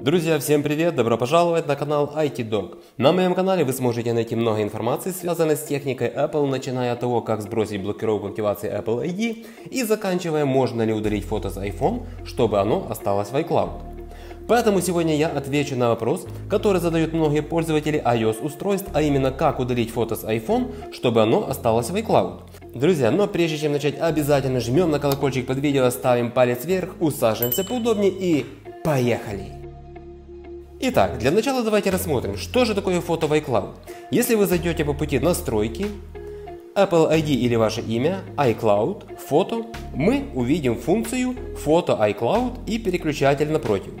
Друзья, всем привет! Добро пожаловать на канал IT Dog. На моем канале вы сможете найти много информации, связанной с техникой Apple, начиная от того, как сбросить блокировку активации Apple ID и заканчивая, можно ли удалить фото с iPhone, чтобы оно осталось в iCloud. Поэтому сегодня я отвечу на вопрос, который задают многие пользователи iOS устройств, а именно как удалить фото с iPhone, чтобы оно осталось в iCloud. Друзья, но прежде чем начать, обязательно жмем на колокольчик под видео, ставим палец вверх, усаживаемся поудобнее и поехали! Итак, для начала давайте рассмотрим, что же такое фото в iCloud. Если вы зайдете по пути настройки, Apple ID или ваше имя, iCloud, фото, мы увидим функцию фото iCloud и переключатель напротив.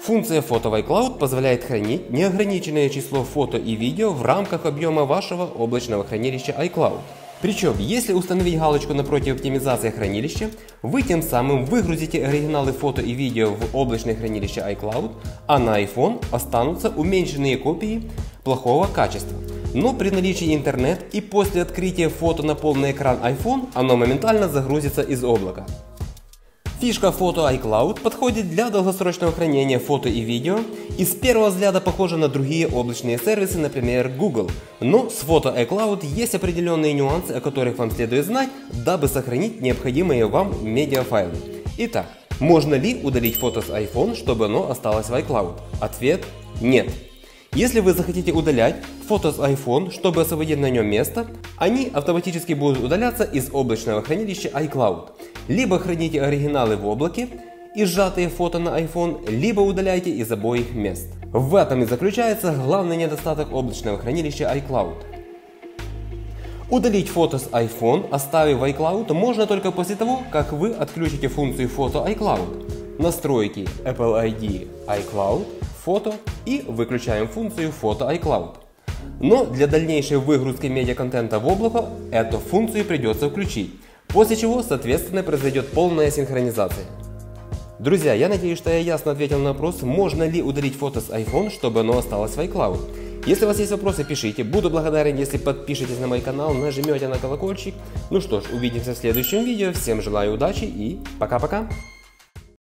Функция фото в iCloud позволяет хранить неограниченное число фото и видео в рамках объема вашего облачного хранилища iCloud. Причем, если установить галочку напротив оптимизации хранилища, вы тем самым выгрузите оригиналы фото и видео в облачное хранилище iCloud, а на iPhone останутся уменьшенные копии плохого качества. Но при наличии интернет и после открытия фото на полный экран iPhone оно моментально загрузится из облака. Фишка фото iCloud подходит для долгосрочного хранения фото и видео и с первого взгляда похожа на другие облачные сервисы, например Google. Но с фото iCloud есть определенные нюансы, о которых вам следует знать, дабы сохранить необходимые вам медиафайлы. Итак, можно ли удалить фото с iPhone, чтобы оно осталось в iCloud? Ответ – нет. Если вы захотите удалять фото с iPhone, чтобы освободить на нем место, они автоматически будут удаляться из облачного хранилища iCloud. Либо храните оригиналы в облаке и сжатые фото на iPhone, либо удаляйте из обоих мест. В этом и заключается главный недостаток облачного хранилища iCloud. Удалить фото с iPhone, оставив iCloud, можно только после того, как вы отключите функцию фото iCloud. Настройки Apple ID iCloud, фото и выключаем функцию фото iCloud. Но для дальнейшей выгрузки медиаконтента в облако эту функцию придется включить. После чего, соответственно, произойдет полная синхронизация. Друзья, я надеюсь, что я ясно ответил на вопрос, можно ли удалить фото с iPhone, чтобы оно осталось в iCloud. Если у вас есть вопросы, пишите. Буду благодарен, если подпишитесь на мой канал, нажмете на колокольчик. Ну что ж, увидимся в следующем видео. Всем желаю удачи и пока-пока.